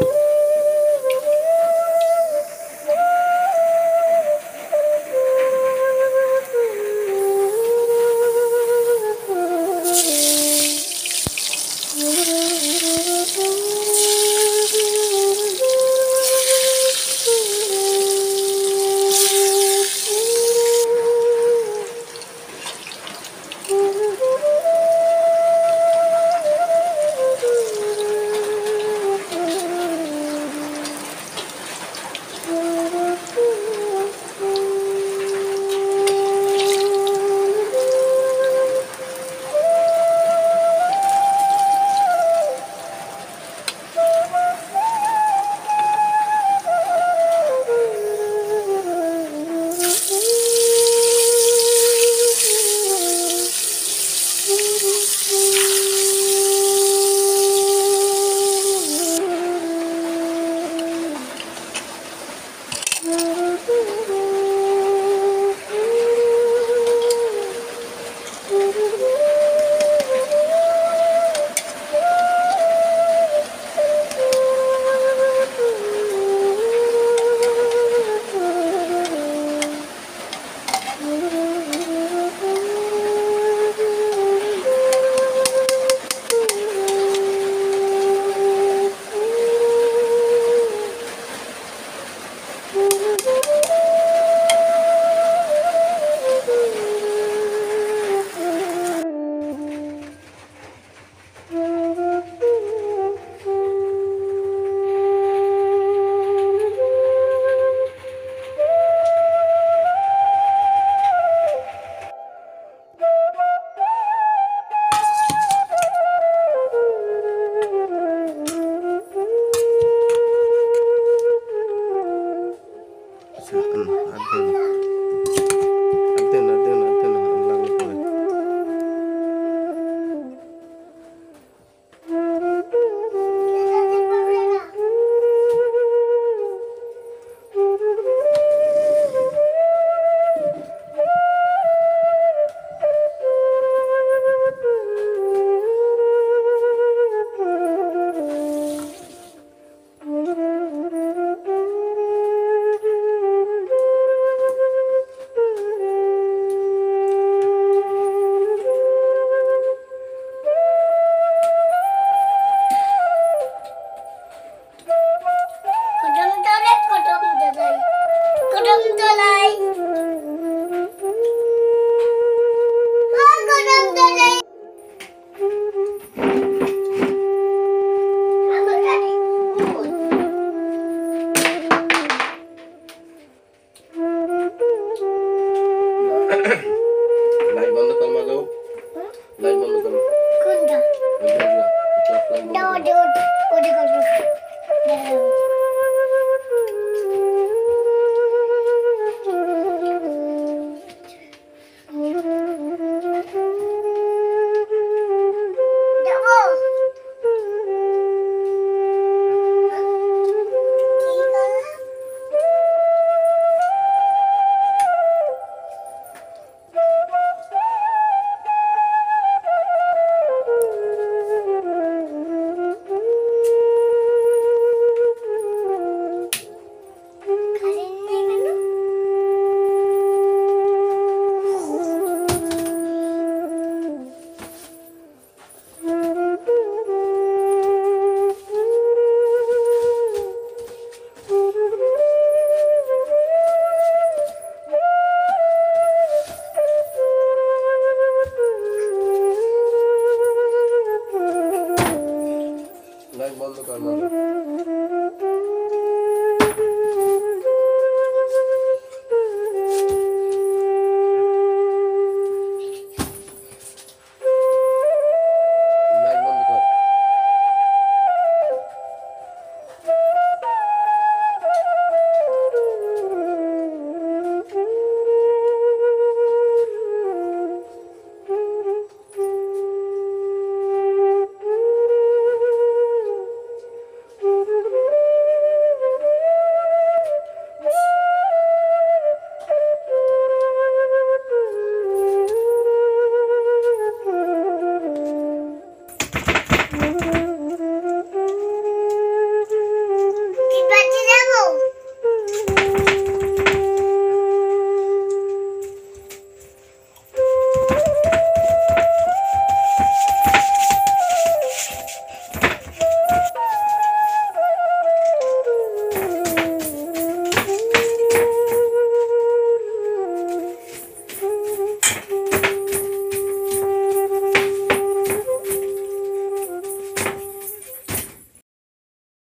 you.